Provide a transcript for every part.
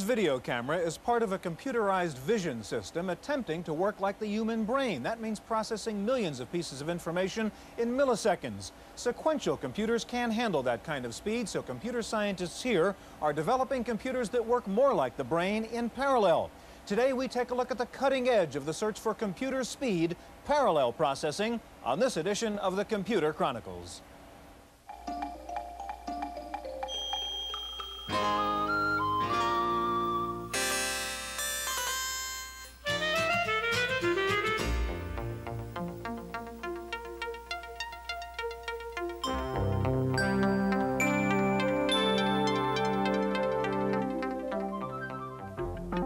This video camera is part of a computerized vision system attempting to work like the human brain. That means processing millions of pieces of information in milliseconds. Sequential computers can handle that kind of speed, so computer scientists here are developing computers that work more like the brain in parallel. Today we take a look at the cutting edge of the search for computer speed, parallel processing, on this edition of the Computer Chronicles.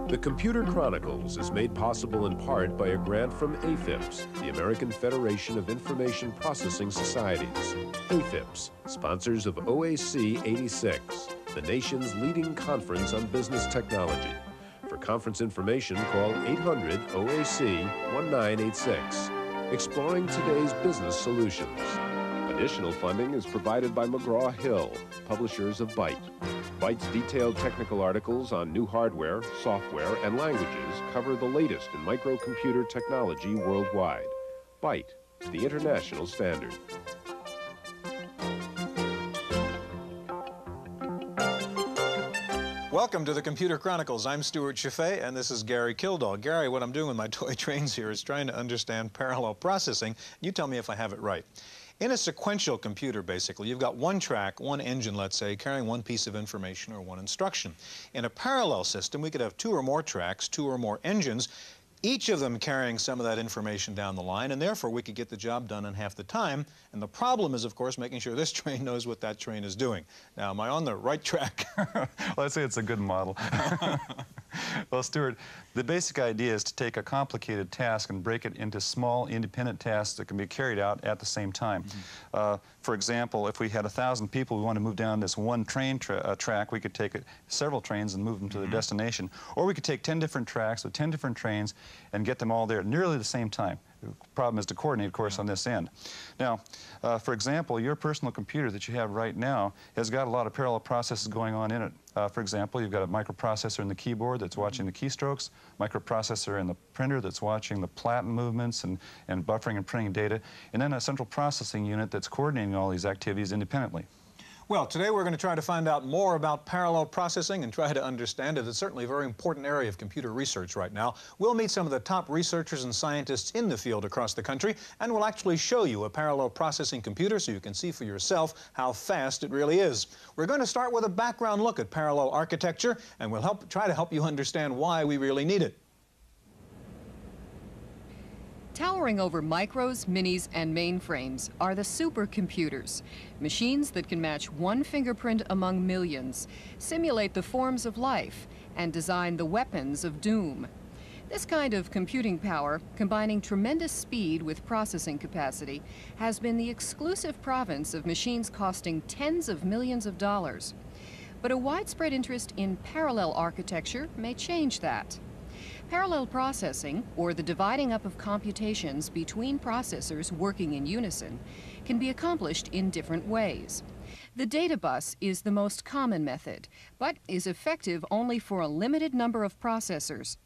The Computer Chronicles is made possible in part by a grant from AFIPS, the American Federation of Information Processing Societies. AFIPS, sponsors of OAC 86, the nation's leading conference on business technology. For conference information, call 800 OAC 1986. Exploring today's business solutions. Additional funding is provided by McGraw Hill, publishers of Byte. Byte's detailed technical articles on new hardware, software, and languages cover the latest in microcomputer technology worldwide. Byte, the international standard. Welcome to the Computer Chronicles. I'm Stewart Cheifet, and this is Gary Kildall. Gary, what I'm doing with my toy trains here is trying to understand parallel processing. You tell me if I have it right. In a sequential computer, basically, you've got one track, one engine, let's say, carrying one piece of information or one instruction. In a parallel system, we could have two or more tracks, two or more engines, each of them carrying some of that information down the line, and therefore we could get the job done in half the time. And the problem is, of course, making sure this train knows what that train is doing. Now, am I on the right track? I'd say it's a good model. well, Stewart, the basic idea is to take a complicated task and break it into small, independent tasks that can be carried out at the same time. Mm -hmm. uh, for example, if we had a thousand people, we want to move down this one train tra uh, track, we could take several trains and move them to mm -hmm. their destination. Or we could take 10 different tracks with 10 different trains and get them all there nearly the same time. Problem is to coordinate, of course, on this end. Now, uh, for example, your personal computer that you have right now has got a lot of parallel processes going on in it. Uh, for example, you've got a microprocessor in the keyboard that's watching the keystrokes, microprocessor in the printer that's watching the platen movements and, and buffering and printing data, and then a central processing unit that's coordinating all these activities independently. Well, today we're going to try to find out more about parallel processing and try to understand it. It's certainly a very important area of computer research right now. We'll meet some of the top researchers and scientists in the field across the country, and we'll actually show you a parallel processing computer so you can see for yourself how fast it really is. We're going to start with a background look at parallel architecture, and we'll help try to help you understand why we really need it. Towering over micros, minis, and mainframes are the supercomputers, machines that can match one fingerprint among millions, simulate the forms of life, and design the weapons of doom. This kind of computing power, combining tremendous speed with processing capacity, has been the exclusive province of machines costing tens of millions of dollars. But a widespread interest in parallel architecture may change that. Parallel processing, or the dividing up of computations between processors working in unison, can be accomplished in different ways. The data bus is the most common method, but is effective only for a limited number of processors.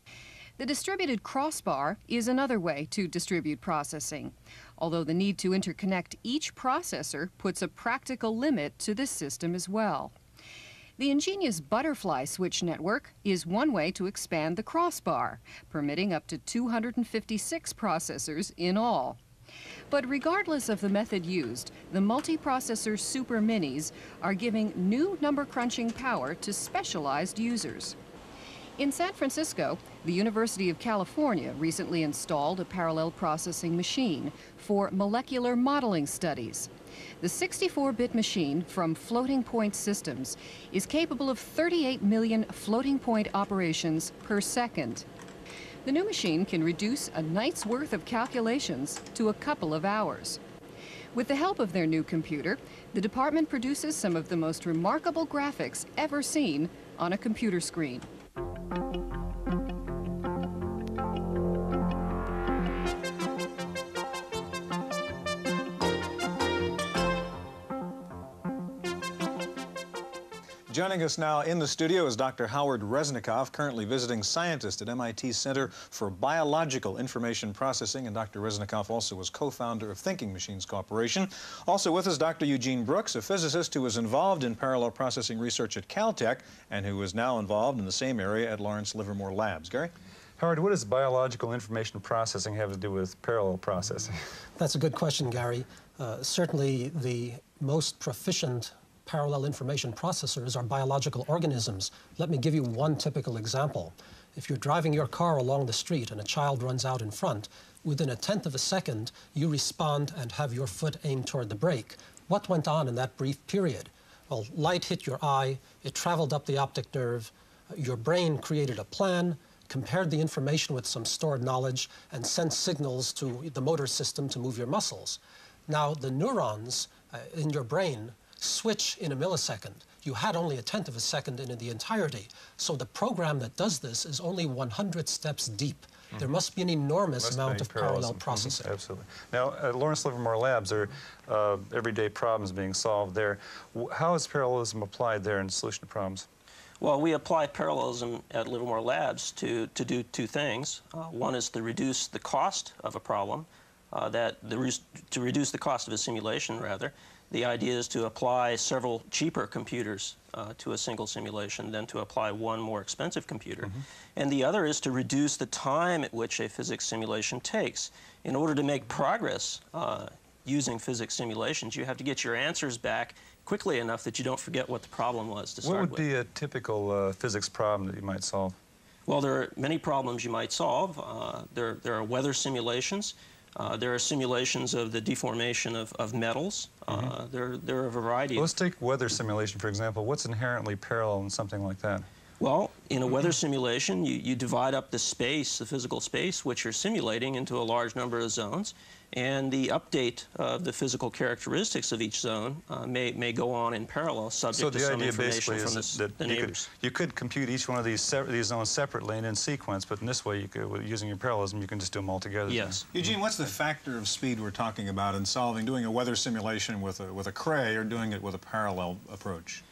The distributed crossbar is another way to distribute processing, although the need to interconnect each processor puts a practical limit to this system as well. The ingenious butterfly switch network is one way to expand the crossbar, permitting up to 256 processors in all. But regardless of the method used, the multiprocessor super minis are giving new number crunching power to specialized users. In San Francisco, the University of California recently installed a parallel processing machine for molecular modeling studies. The 64-bit machine from Floating Point Systems is capable of 38 million floating point operations per second. The new machine can reduce a night's worth of calculations to a couple of hours. With the help of their new computer, the department produces some of the most remarkable graphics ever seen on a computer screen thank you Joining us now in the studio is Dr. Howard Resnikoff, currently visiting scientist at MIT Center for Biological Information Processing. And Dr. Resnikoff also was co-founder of Thinking Machines Corporation. Also with us, Dr. Eugene Brooks, a physicist who was involved in parallel processing research at Caltech and who is now involved in the same area at Lawrence Livermore Labs. Gary? Howard, what does biological information processing have to do with parallel processing? That's a good question, Gary. Uh, certainly, the most proficient parallel information processors are biological organisms. Let me give you one typical example. If you're driving your car along the street and a child runs out in front, within a tenth of a second, you respond and have your foot aimed toward the brake. What went on in that brief period? Well, light hit your eye, it traveled up the optic nerve, your brain created a plan, compared the information with some stored knowledge, and sent signals to the motor system to move your muscles. Now, the neurons uh, in your brain switch in a millisecond. You had only a tenth of a second in the entirety. So the program that does this is only 100 steps deep. Mm -hmm. There must be an enormous must amount of parallel mm-hmm. processing. Mm -hmm. Absolutely. Now, at Lawrence Livermore Labs, there are uh, everyday problems being solved there. How is parallelism applied there in solution to problems? Well, we apply parallelism at Livermore Labs to, to do two things. Uh, one is to reduce the cost of a problem, uh, that the to reduce the cost of a simulation, rather, the idea is to apply several cheaper computers uh, to a single simulation than to apply one more expensive computer. Mm -hmm. And the other is to reduce the time at which a physics simulation takes. In order to make progress uh, using physics simulations, you have to get your answers back quickly enough that you don't forget what the problem was to start What would with. be a typical uh, physics problem that you might solve? Well, there are many problems you might solve. Uh, there, there are weather simulations. Uh, there are simulations of the deformation of, of metals. Mm -hmm. there, there are a variety. Well, let's take weather simulation, for example. What's inherently parallel in something like that? Well, in a weather simulation, you, you divide up the space, the physical space, which you're simulating into a large number of zones, and the update of the physical characteristics of each zone uh, may, may go on in parallel, subject so to some information from the, the, the you neighbors. Could, you could compute each one of these, these zones separately and in sequence, but in this way, you could, using your parallelism, you can just do them all together. Yes. Then. Eugene, what's the factor of speed we're talking about in solving, doing a weather simulation with a, with a Cray or doing it with a parallel approach?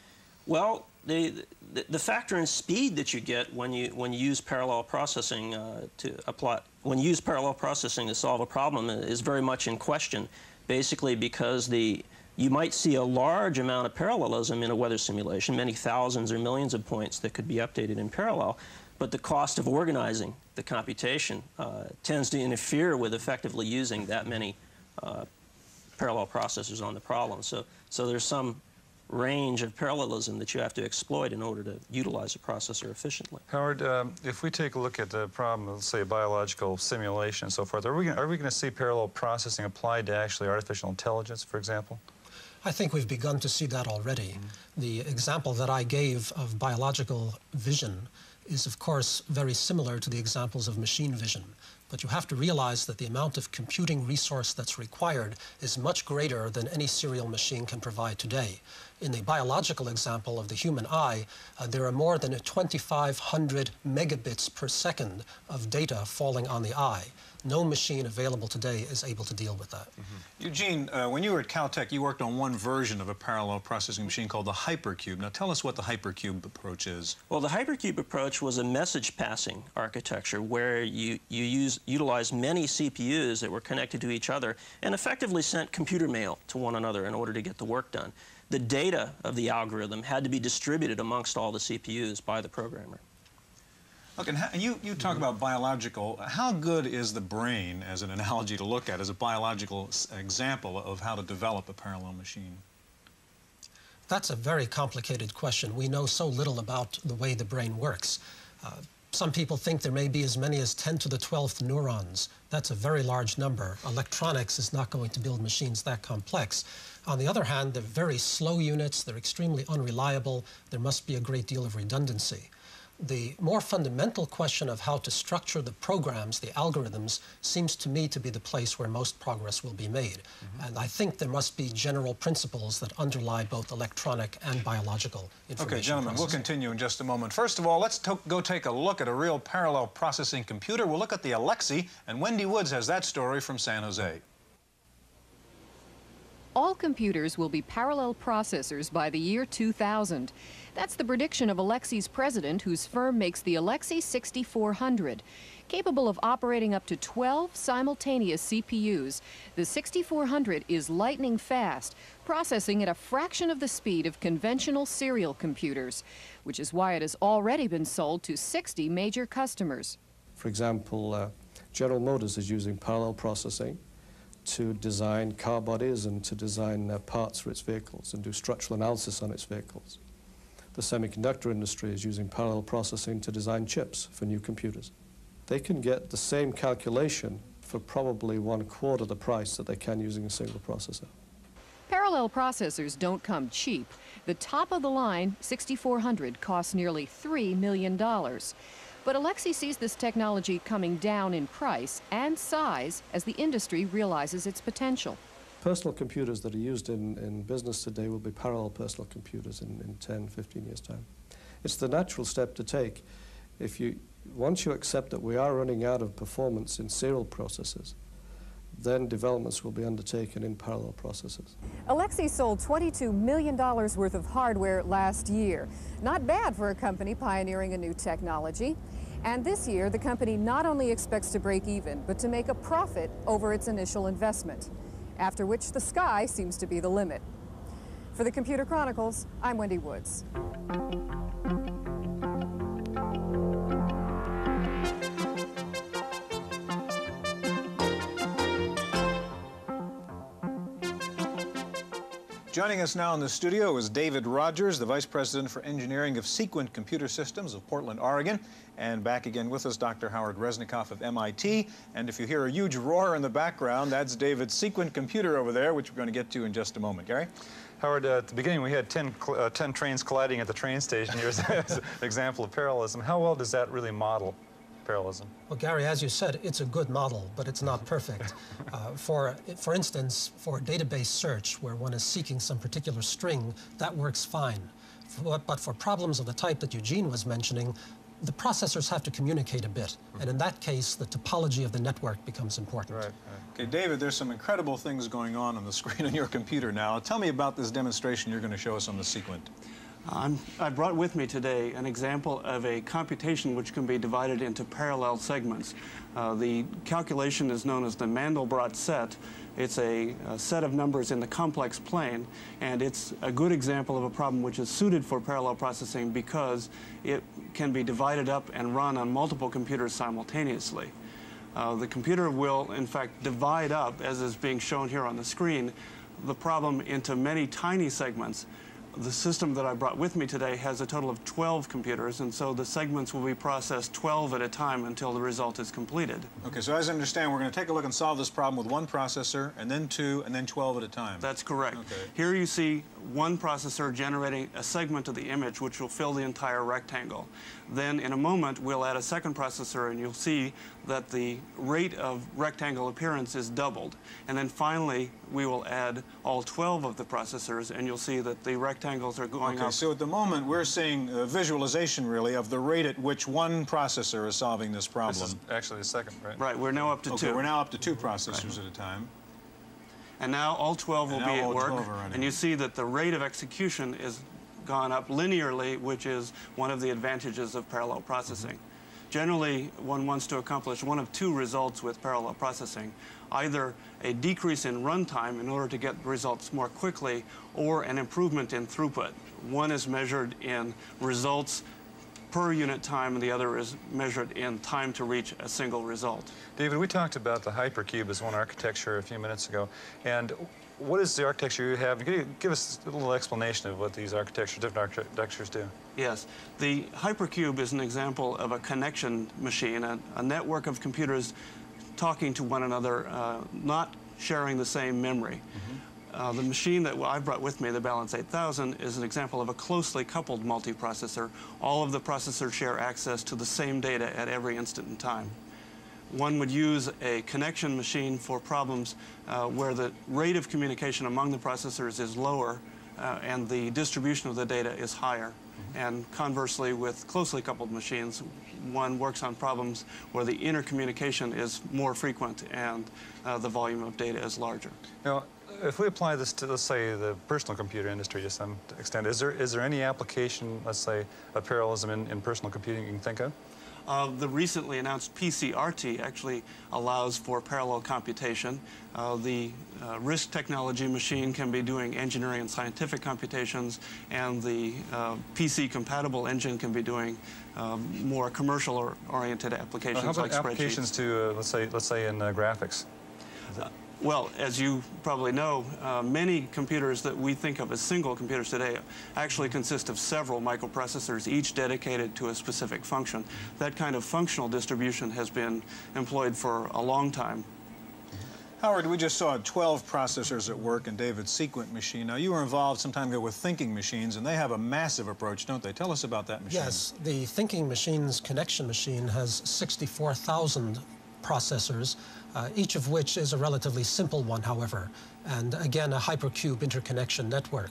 Well, the, the, factor in speed that you get when you when you use parallel processing uh, to apply when you use parallel processing to solve a problem is very much in question, basically because the you might see a large amount of parallelism in a weather simulation, many thousands or millions of points that could be updated in parallel, but the cost of organizing the computation uh, tends to interfere with effectively using that many uh, parallel processors on the problem. So, so there's some range of parallelism that you have to exploit in order to utilize a processor efficiently. Howard, um, if we take a look at the problem, let's say biological simulation and so forth, are we, are we going to see parallel processing applied to actually artificial intelligence, for example? I think we've begun to see that already. Mm -hmm. The example that I gave of biological vision is, of course, very similar to the examples of machine vision. But you have to realize that the amount of computing resource that's required is much greater than any serial machine can provide today. In the biological example of the human eye, uh, there are more than 2,500 megabits per second of data falling on the eye. No machine available today is able to deal with that. Mm -hmm. Eugene, uh, when you were at Caltech, you worked on one version of a parallel processing machine called the Hypercube. Now tell us what the Hypercube approach is. Well, the Hypercube approach was a message passing architecture where you, you use, utilize many CPUs that were connected to each other and effectively sent computer mail to one another in order to get the work done. The data of the algorithm had to be distributed amongst all the CPUs by the programmer. Look, and how, you, you talk about biological. How good is the brain, as an analogy to look at, as a biological example of how to develop a parallel machine? That's a very complicated question. We know so little about the way the brain works. Uh, some people think there may be as many as 10 to the 12th neurons. That's a very large number. Electronics is not going to build machines that complex. On the other hand, they're very slow units, they're extremely unreliable, there must be a great deal of redundancy the more fundamental question of how to structure the programs, the algorithms, seems to me to be the place where most progress will be made. Mm -hmm. And I think there must be general principles that underlie both electronic and biological information Okay, gentlemen, processing. we'll continue in just a moment. First of all, let's go take a look at a real parallel processing computer. We'll look at the Elxsi, and Wendy Woods has that story from San Jose. All computers will be parallel processors by the year 2000. That's the prediction of Elxsi's president, whose firm makes the Elxsi 6400. Capable of operating up to 12 simultaneous CPUs, the 6400 is lightning fast, processing at a fraction of the speed of conventional serial computers, which is why it has already been sold to 60 major customers. For example, uh, General Motors is using parallel processing to design car bodies and to design uh, parts for its vehicles and do structural analysis on its vehicles. The semiconductor industry is using parallel processing to design chips for new computers they can get the same calculation for probably one quarter the price that they can using a single processor. Parallel processors don't come cheap. The top of the line 6400 costs nearly $3 million. But Elxsi sees this technology coming down in price and size as the industry realizes its potential. Personal computers that are used in, in business today will be parallel personal computers in, in 10, 15 years' time. It's the natural step to take. If you, once you accept that we are running out of performance in serial processors, then developments will be undertaken in parallel processes. Elxsi sold $22 million worth of hardware last year. Not bad for a company pioneering a new technology. And this year, the company not only expects to break even, but to make a profit over its initial investment, after which the sky seems to be the limit. For the Computer Chronicles, I'm Wendy Woods. Joining us now in the studio is David Rogers, the Vice President for Engineering of Sequent Computer Systems of Portland, Oregon. And back again with us, Dr. Howard Resnikoff of MIT. And if you hear a huge roar in the background, that's David's Sequent computer over there, which we're going to get to in just a moment. Gary? Howard, uh, at the beginning we had 10, uh, 10 trains colliding at the train station. Here's an example of parallelism. How well does that really model parallelism? Well, Gary, as you said, it's a good model, but it's not perfect. Uh, for, for instance, for database search, where one is seeking some particular string, that works fine. For, but for problems of the type that Eugene was mentioning, the processors have to communicate a bit. And in that case, the topology of the network becomes important. Right, right. Okay, David, there's some incredible things going on on the screen on your computer now. Tell me about this demonstration you're going to show us on the Sequent. I'm, I brought with me today an example of a computation which can be divided into parallel segments. Uh, the calculation is known as the Mandelbrot set. It's a, a, set of numbers in the complex plane, and it's a good example of a problem which is suited for parallel processing because it can be divided up and run on multiple computers simultaneously. Uh, the computer will, in fact, divide up, as is being shown here on the screen, the problem into many tiny segments the system that I brought with me today has a total of 12 computers, and so the segments will be processed 12 at a time until the result is completed. Okay, so as I understand, we're going to take a look and solve this problem with one processor, and then two, and then 12 at a time. That's correct. Okay. Here you see one processor generating a segment of the image, which will fill the entire rectangle. Then in a moment, we'll add a second processor, and you'll see that the rate of rectangle appearance is doubled. And then finally, we will add all 12 of the processors, and you'll see that the rectangles are going okay, up. so at the moment, we're seeing a visualization, really, of the rate at which one processor is solving this problem. This is actually the second, right? Right, we're now up to okay, two. we're now up to two processors right. at a time. And now all 12 will be at work. And you see that the rate of execution is gone up linearly, which is one of the advantages of parallel processing. Mm -hmm. Generally, one wants to accomplish one of two results with parallel processing, either a decrease in runtime in order to get results more quickly, or an improvement in throughput. One is measured in results per unit time, and the other is measured in time to reach a single result. David, we talked about the hypercube as one architecture a few minutes ago, and what is the architecture you have? Give us a little explanation of what these architectures, different architectures do. Yes. The hypercube is an example of a connection machine, a, a network of computers talking to one another, uh, not sharing the same memory. Mm -hmm. Uh, the machine that I brought with me, the Balance 8000, is an example of a closely coupled multiprocessor. All of the processors share access to the same data at every instant in time. One would use a connection machine for problems uh, where the rate of communication among the processors is lower uh, and the distribution of the data is higher. And conversely, with closely coupled machines, one works on problems where the intercommunication is more frequent and uh, the volume of data is larger. Now, if we apply this to, let's say, the personal computer industry to some extent, is there is there any application, let's say, of parallelism in, in personal computing you can think of? Uh, the recently announced PCRT actually allows for parallel computation. Uh, the uh, RISC technology machine can be doing engineering and scientific computations, and the uh, PC-compatible engine can be doing um, more commercial-oriented applications how about like applications spreadsheets. to, uh, let's say, let's say in uh, graphics? Well, as you probably know, uh, many computers that we think of as single computers today actually consist of several microprocessors, each dedicated to a specific function. That kind of functional distribution has been employed for a long time. Howard, we just saw 12 processors at work in David's Sequent machine. Now, you were involved some time ago with thinking machines, and they have a massive approach, don't they? Tell us about that machine. Yes, the Thinking Machines connection machine has 64,000 processors, uh, each of which is a relatively simple one, however, and again, a hypercube interconnection network.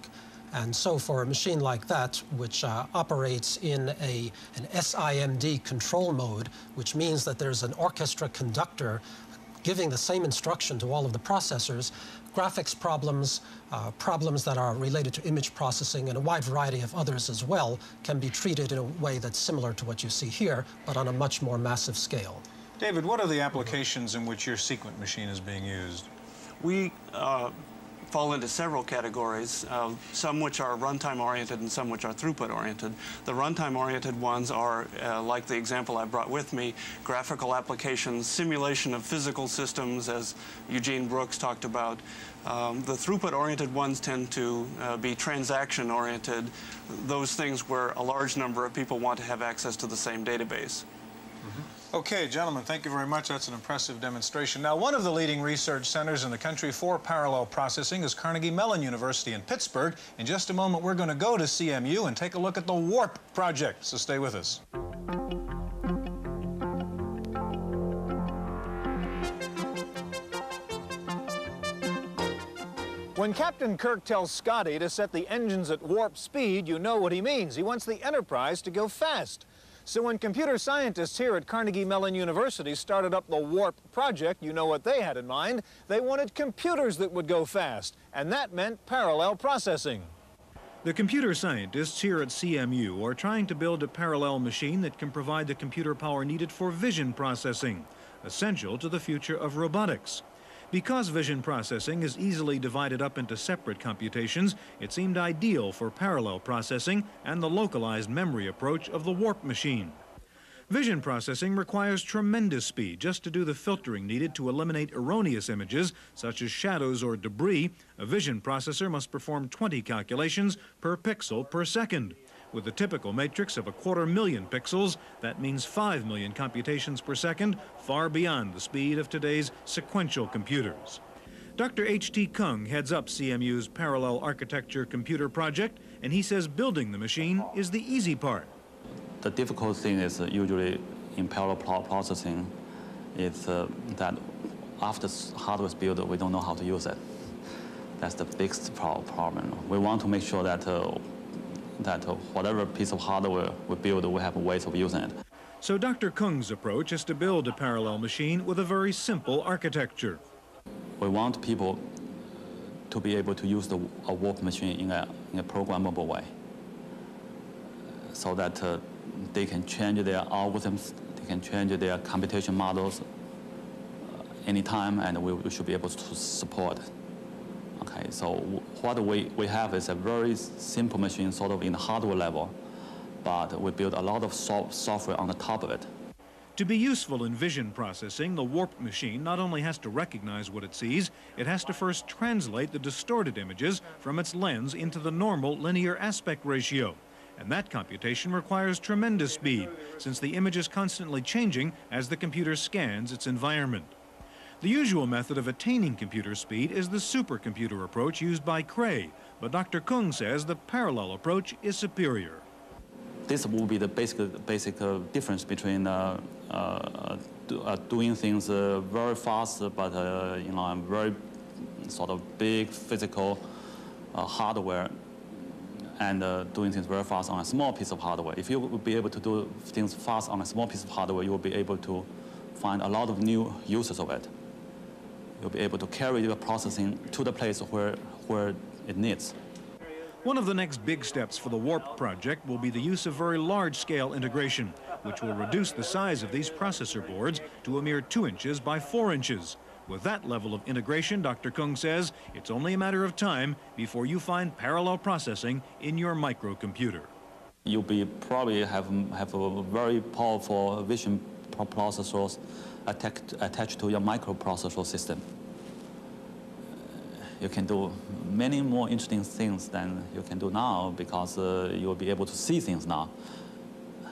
And so for a machine like that, which uh, operates in a, an SIMD control mode, which means that there's an orchestra conductor giving the same instruction to all of the processors, graphics problems, uh, problems that are related to image processing, and a wide variety of others as well can be treated in a way that's similar to what you see here, but on a much more massive scale. David, what are the applications in which your Sequent machine is being used? We uh, fall into several categories, uh, some which are runtime oriented and some which are throughput oriented. The runtime oriented ones are, uh, like the example I brought with me, graphical applications, simulation of physical systems, as Eugene Brooks talked about. Um, the throughput oriented ones tend to uh, be transaction oriented, those things where a large number of people want to have access to the same database. Okay, gentlemen, thank you very much. That's an impressive demonstration. Now, one of the leading research centers in the country for parallel processing is Carnegie Mellon University in Pittsburgh. In just a moment, we're going to go to CMU and take a look at the WARP project, so stay with us. When Captain Kirk tells Scotty to set the engines at warp speed, you know what he means. He wants the Enterprise to go fast. So when computer scientists here at Carnegie Mellon University started up the WARP project, you know what they had in mind. They wanted computers that would go fast, and that meant parallel processing. The computer scientists here at CMU are trying to build a parallel machine that can provide the computer power needed for vision processing, essential to the future of robotics. Because vision processing is easily divided up into separate computations, it seemed ideal for parallel processing and the localized memory approach of the warp machine. Vision processing requires tremendous speed just to do the filtering needed to eliminate erroneous images, such as shadows or debris. A vision processor must perform 20 calculations per pixel per second. With a typical matrix of a quarter million pixels, that means 5 million computations per second, far beyond the speed of today's sequential computers. Dr. H.T. Kung heads up CMU's Parallel Architecture Computer Project, and he says building the machine is the easy part. The difficult thing is usually in parallel processing is uh, that after hardware is built, we don't know how to use it. That's the biggest problem. We want to make sure that uh, that whatever piece of hardware we build, we have ways of using it. So Dr. Kung's approach is to build a parallel machine with a very simple architecture. We want people to be able to use the, a warp machine in a, in a programmable way so that uh, they can change their algorithms, they can change their computation models uh, anytime, and we, we should be able to support Okay, so what we, we have is a very simple machine sort of in the hardware level, but we build a lot of so software on the top of it. To be useful in vision processing, the warped machine not only has to recognize what it sees, it has to first translate the distorted images from its lens into the normal linear aspect ratio. And that computation requires tremendous speed, since the image is constantly changing as the computer scans its environment. The usual method of attaining computer speed is the supercomputer approach used by Cray, but Dr. Kung says the parallel approach is superior. This will be the basic, basic uh, difference between uh, uh, do, uh, doing things uh, very fast, but uh, you know, very sort of big physical hardware and doing things very fast on a small piece of hardware. If you will be able to do things fast on a small piece of hardware, you will be able to find a lot of new uses of it you'll be able to carry your processing to the place where, where it needs. One of the next big steps for the WARP project will be the use of very large-scale integration, which will reduce the size of these processor boards to a mere 2 inches by 4 inches. With that level of integration, Dr. Kung says, it's only a matter of time before you find parallel processing in your microcomputer. You'll be probably have, have a very powerful vision processors attached, attached to your microprocessor system. You can do many more interesting things than you can do now because uh, you'll be able to see things now.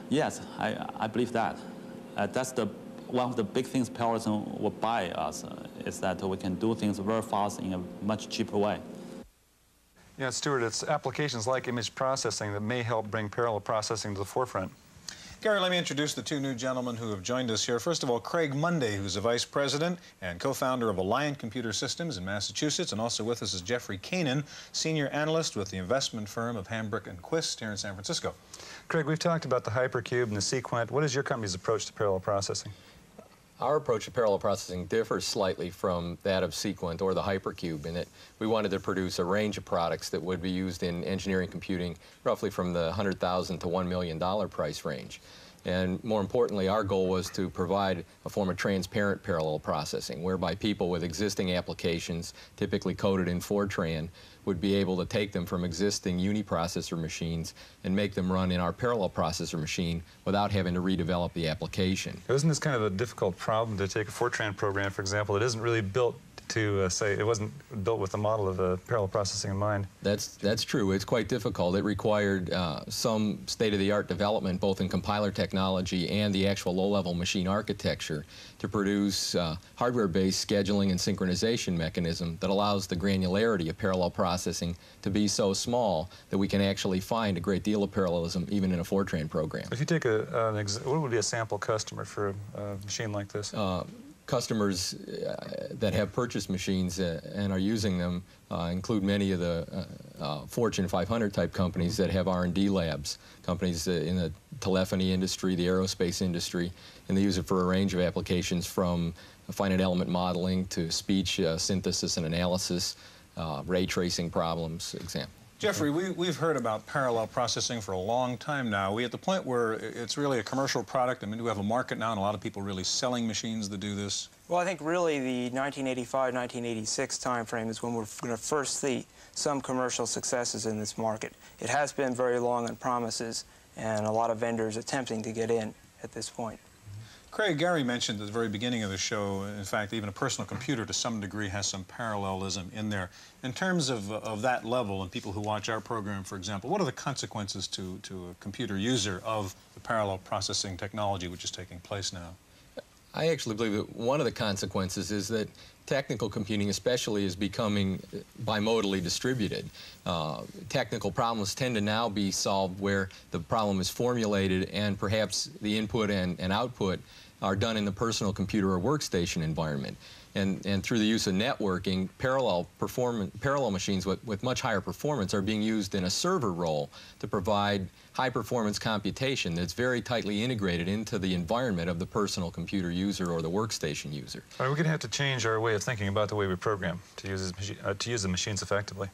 Yes, I, I believe that. Uh, that's the one of the big things parallelism will buy us uh, is that we can do things very fast in a much cheaper way. Yeah, Stewart, it's applications like image processing that may help bring parallel processing to the forefront. Gary, let me introduce the two new gentlemen who have joined us here. First of all, Craig Mundie, who's a vice president and co-founder of Alliant Computer Systems in Massachusetts, and also with us is Jeffrey Kanan, senior analyst with the investment firm of Hambrecht and Quist here in San Francisco. Craig, we've talked about the Hypercube and the Sequent. What is your company's approach to parallel processing? Our approach to parallel processing differs slightly from that of Sequent or the Hypercube in that we wanted to produce a range of products that would be used in engineering computing roughly from the 100,000 to $1 million price range. And more importantly, our goal was to provide a form of transparent parallel processing, whereby people with existing applications, typically coded in Fortran, would be able to take them from existing uniprocessor machines and make them run in our parallel processor machine without having to redevelop the application. Isn't this kind of a difficult problem to take a Fortran program, for example, that isn't really built to uh, say it wasn't built with the model of uh, parallel processing in mind. That's that's true. It's quite difficult. It required uh, some state-of-the-art development, both in compiler technology and the actual low-level machine architecture, to produce uh, hardware-based scheduling and synchronization mechanism that allows the granularity of parallel processing to be so small that we can actually find a great deal of parallelism even in a Fortran program. If you take a, what would be a sample customer for a machine like this? Customers uh, that have purchased machines uh, and are using them uh, include many of the Fortune 500 type companies that have R&D labs, companies in the telephony industry, the aerospace industry, and they use it for a range of applications from finite element modeling to speech synthesis and analysis, ray tracing problems, example. Jeffrey, we, we've heard about parallel processing for a long time now. We at the point where it's really a commercial product? I mean, do we have a market now and a lot of people really selling machines that do this? Well, I think really the 1985, 1986 timeframe is when we're going to first see some commercial successes in this market. It has been very long on promises and a lot of vendors attempting to get in at this point. Craig, Gary mentioned at the very beginning of the show, in fact, even a personal computer to some degree has some parallelism in there. In terms of, of that level and people who watch our program, for example, what are the consequences to, to a computer user of the parallel processing technology which is taking place now? I actually believe that one of the consequences is that technical computing especially is becoming bimodally distributed. Uh, technical problems tend to now be solved where the problem is formulated and perhaps the input and, and output are done in the personal computer or workstation environment. And, and through the use of networking, parallel, perform, parallel machines with, with much higher performance are being used in a server role to provide high performance computation that's very tightly integrated into the environment of the personal computer user or the workstation user. Are we going to have to change our way of thinking about the way we program to use, uh, to use the machines effectively?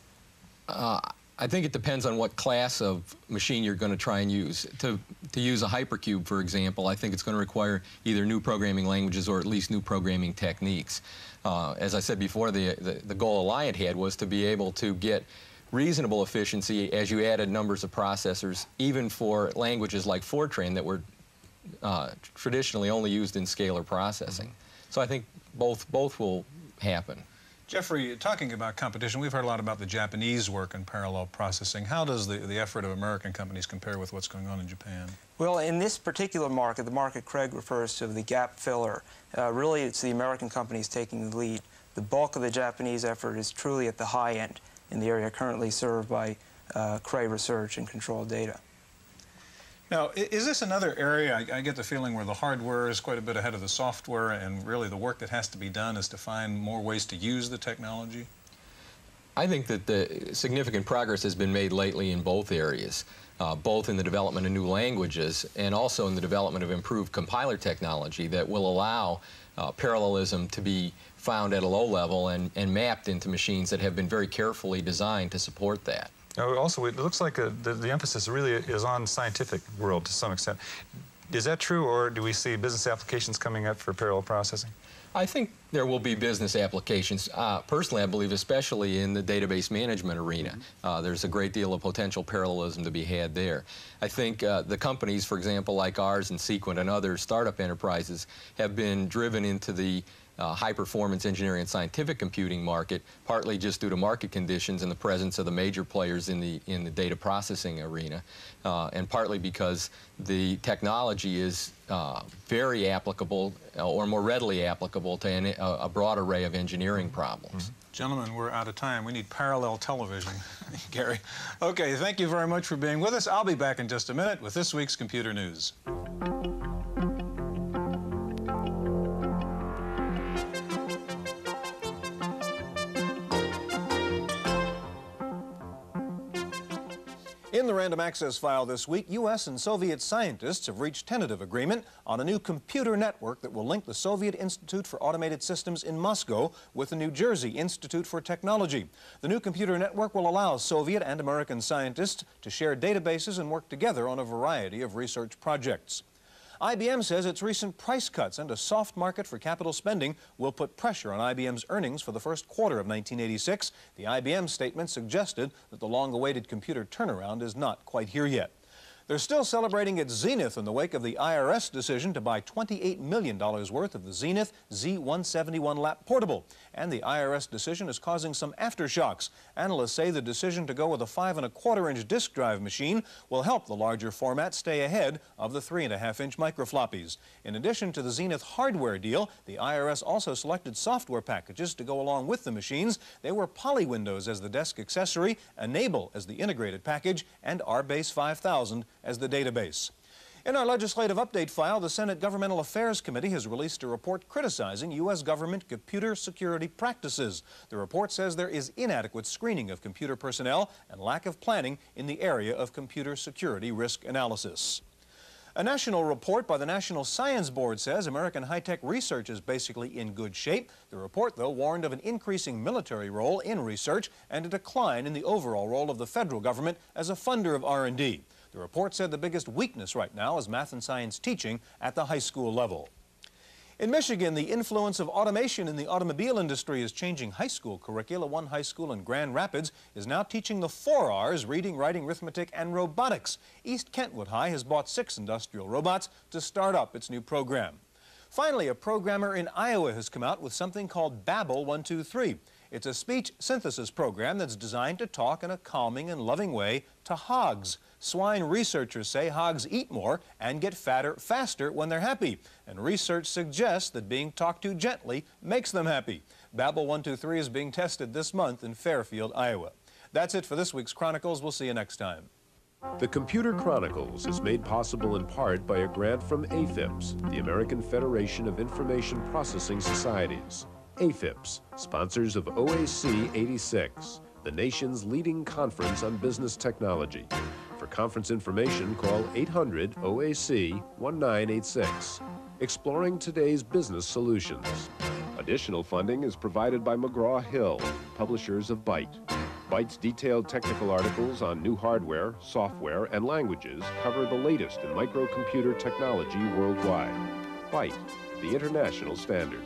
Uh, I think it depends on what class of machine you're going to try and use. To, to use a hypercube, for example, I think it's going to require either new programming languages or at least new programming techniques. Uh, as I said before, the, the, the goal Alliant had was to be able to get reasonable efficiency as you added numbers of processors, even for languages like Fortran that were uh, traditionally only used in scalar processing. Mm -hmm. So I think both, both will happen. Jeffrey, talking about competition, we've heard a lot about the Japanese work in parallel processing. How does the, the effort of American companies compare with what's going on in Japan? Well, in this particular market, the market Craig refers to, the gap filler, uh, really it's the American companies taking the lead. The bulk of the Japanese effort is truly at the high end in the area currently served by uh, Cray Research and Control Data. Now, is this another area, I, I, get the feeling, where the hardware is quite a bit ahead of the software, and really the work that has to be done is to find more ways to use the technology? I think that the significant progress has been made lately in both areas. uh, both in the development of new languages and also in the development of improved compiler technology that will allow uh, parallelism to be found at a low level and, and mapped into machines that have been very carefully designed to support that. Now, also, it looks like a, the, the emphasis really is on scientific world to some extent. Is that true, or do we see business applications coming up for parallel processing? I think there will be business applications. Uh, personally, I believe especially in the database management arena. Uh, there's a great deal of potential parallelism to be had there. I think uh, the companies, for example, like ours and Sequent and other startup enterprises have been driven into the uh, high-performance engineering and scientific computing market, partly just due to market conditions and the presence of the major players in the in the data processing arena, uh, and partly because the technology is uh, very applicable uh, or more readily applicable to a, broad array of engineering problems. Mm -hmm. Gentlemen, we're out of time. We need parallel television, Gary. Okay, thank you very much for being with us. I'll be back in just a minute with this week's computer news. Random access file this week, U.S. and Soviet scientists have reached tentative agreement on a new computer network that will link the Soviet Institute for Automated Systems in Moscow with the New Jersey Institute for Technology. The new computer network will allow Soviet and American scientists to share databases and work together on a variety of research projects. IBM says its recent price cuts and a soft market for capital spending will put pressure on IBM's earnings for the first quarter of 1986. The IBM statement suggested that the long-awaited computer turnaround is not quite here yet. They're still celebrating its zenith in the wake of the IRS decision to buy $28 million worth of the Zenith Z171 lap portable. And the IRS decision is causing some aftershocks. Analysts say the decision to go with a five and a quarter inch disk drive machine will help the larger format stay ahead of the three and a half inch microfloppies. In addition to the Zenith hardware deal, the IRS also selected software packages to go along with the machines. They were Poly Windows as the desk accessory, Enable as the integrated package, and RBase 5000 as the database. In our legislative update file, the Senate Governmental Affairs Committee has released a report criticizing U.S. government computer security practices. The report says there is inadequate screening of computer personnel and lack of planning in the area of computer security risk analysis. A national report by the National Science Board says American high-tech research is basically in good shape. The report, though, warned of an increasing military role in research and a decline in the overall role of the federal government as a funder of R&D. The report said the biggest weakness right now is math and science teaching at the high school level. In Michigan, the influence of automation in the automobile industry is changing high school curricula. One high school in Grand Rapids is now teaching the four R's, reading, writing, arithmetic, and robotics. East Kentwood High has bought six industrial robots to start up its new program. Finally, a programmer in Iowa has come out with something called Babel 123. It's a speech synthesis program that's designed to talk in a calming and loving way to hogs. Swine researchers say hogs eat more and get fatter faster when they're happy. And research suggests that being talked to gently makes them happy. Babel 123 is being tested this month in Fairfield, Iowa. That's it for this week's Chronicles. We'll see you next time. The Computer Chronicles is made possible in part by a grant from AFIPS, the American Federation of Information Processing Societies. AFIPS, sponsors of OAC 86, the nation's leading conference on business technology. For conference information, call 800 OAC 1986. Exploring today's business solutions. Additional funding is provided by McGraw Hill, publishers of Byte. Byte's detailed technical articles on new hardware, software, and languages cover the latest in microcomputer technology worldwide. Byte, the international standard.